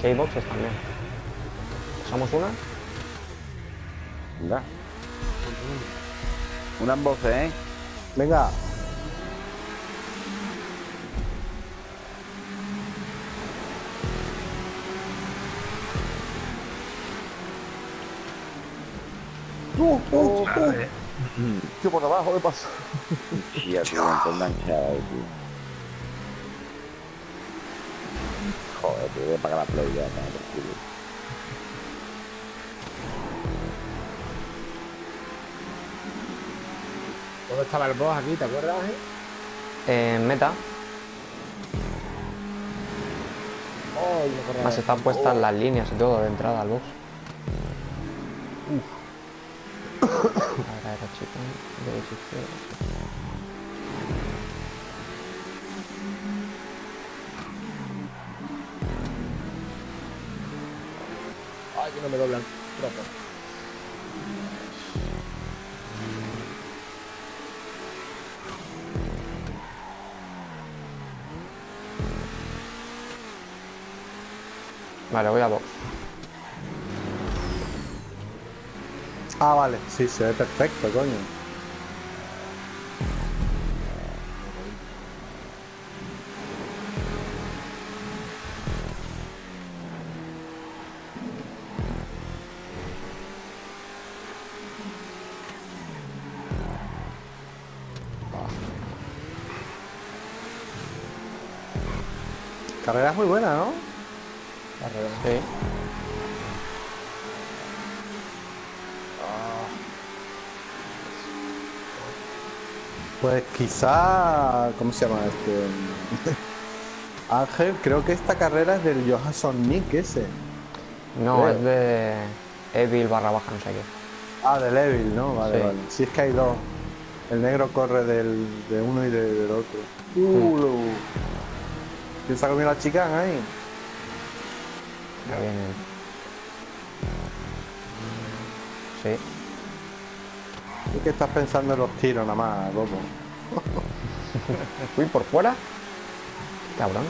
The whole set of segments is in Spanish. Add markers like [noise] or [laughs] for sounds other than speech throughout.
Que hay boxes también. ¿Somos una? Venga. Unas voces, ¿eh? Venga. ¡Uh, uh, uh! Tío, por abajo de paso. Tía, tío, me enganchado, tío. Joder, tío, voy a pagar la play ya, por culo. ¿Dónde estaba el boss aquí? ¿Te acuerdas? Eh? En meta. Oh. Más están puestas las líneas y todo de entrada al box. [coughs] A ver, a ver, chico. Que no me doblan. Trozo. Vale, voy a box. Ah, vale. Sí, se ve perfecto, coño. Carrera es muy buena, ¿no? Sí. Pues quizá. ¿Cómo se llama este? [laughs] Ángel, creo que esta carrera es del Johansson Nick ese. No, Creo. es de Evil barra baja, no sé qué. Ah, del Evil, ¿no? Vale, Sí. vale. Si es que hay dos. El negro corre del, de uno y de- del otro. Uh, ¿Quién se ha comido la chicana ahí? Ya viene. Sí. ¿Y qué estás pensando en los tiros nada más, loco? [laughs] Fui por fuera. Cabrón.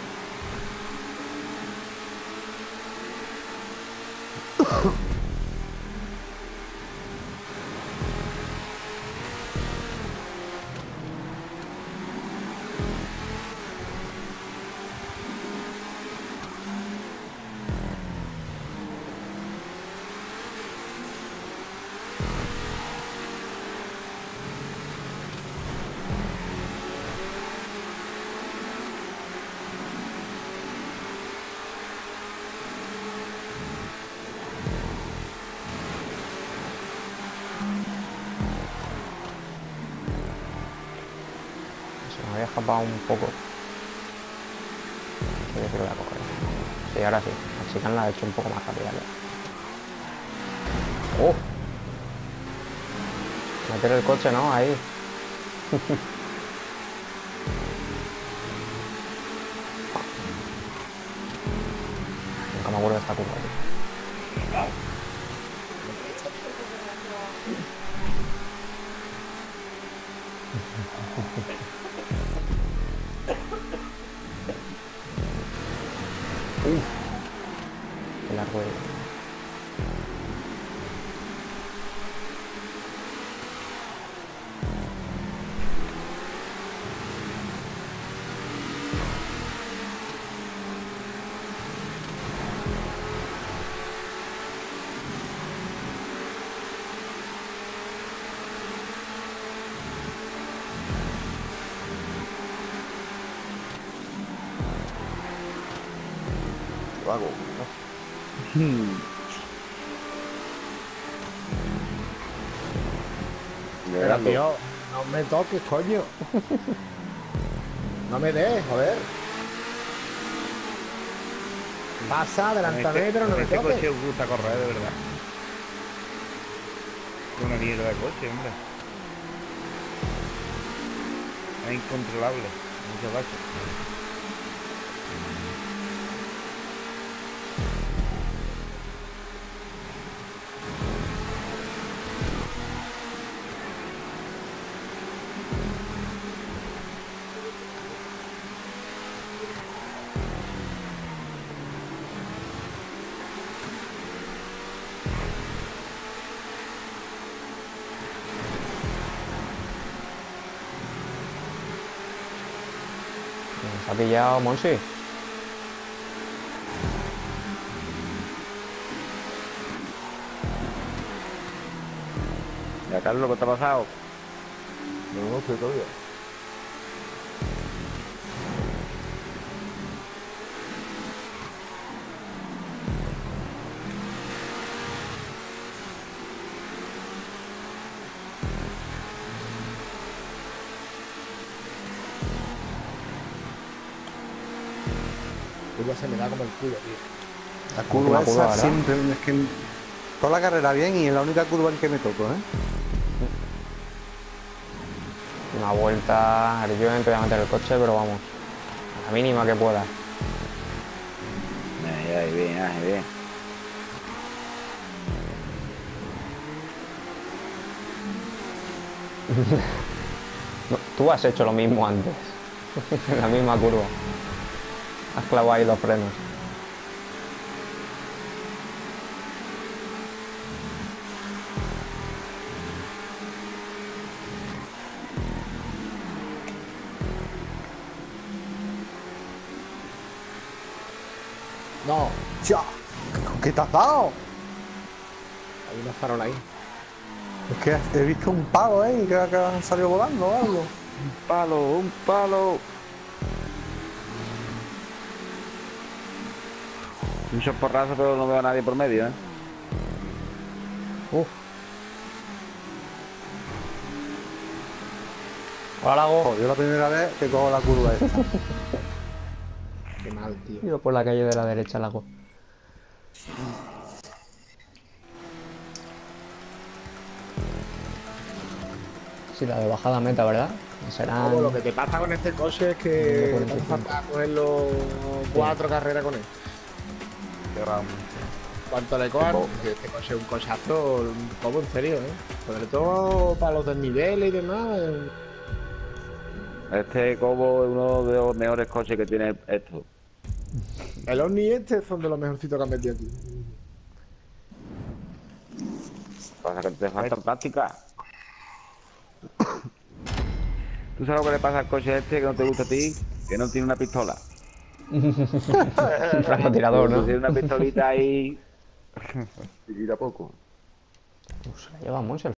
Se me había escapado un poco. Yo. Sí, ahora sí. La chica la ha hecho un poco más rápida. ya. ¡Oh! Meter el coche, ¿no? Ahí. [laughs] Nunca me acuerdo de esta curva, tío. Qué largo es. Pero Llegando. tío, no me toques, coño. No me des, joder. Pasa, adelántame, pero no me este toques. coche os gusta correr, de verdad. Una mierda de coche, hombre. Es incontrolable. Mucho gacho. Nos ha pillado Monsi. ¿Ya Carlos qué te ha pasado? No, no sé todavía. Curva se me da como el culo, tío. La curva curva, siempre es que toda la carrera bien y es la única curva en que me toco, ¿eh? Una vuelta. Yo voy a meter el coche, pero vamos. A la mínima que pueda. Ahí, ahí, bien, ahí, bien. [laughs] No, tú has hecho lo mismo antes. en [laughs] la misma curva. Has clavado ahí los frenos. No, ¡Ya! ¿Qué te has dado? hay unos farolas ahí. Es que he visto un palo, ¿eh? Que, que han salido volando o algo. Un palo, un palo. Muchos porrazos, pero no veo a nadie por medio, ¿eh? Uf. Hola, Lago. Joder, yo la primera vez que cojo la curva esta. [laughs] Qué mal, tío. Ido por la calle de la derecha, Lago. Sí, la de bajada meta, ¿verdad? Serán... Lo que te pasa con este coche es que y cinco. falta cogerlo cuatro carreras con él. Que vamos. ¿Cuánto le cojan? Este coche es un cochazo, como en serio, ¿eh? Sobre todo para los desniveles y demás. eh. Este Cobo es uno de los mejores coches que tiene esto. El Omni y este son de los mejorcitos que han metido aquí. Pasa que te falta práctica. ¿Tú sabes lo que le pasa al coche este que no te gusta a ti? Que no tiene una pistola. Un [laughs] francotirador, ¿no? Tiene una pistolita ahí. [laughs] Y tira poco. Uf, se la lleva Monse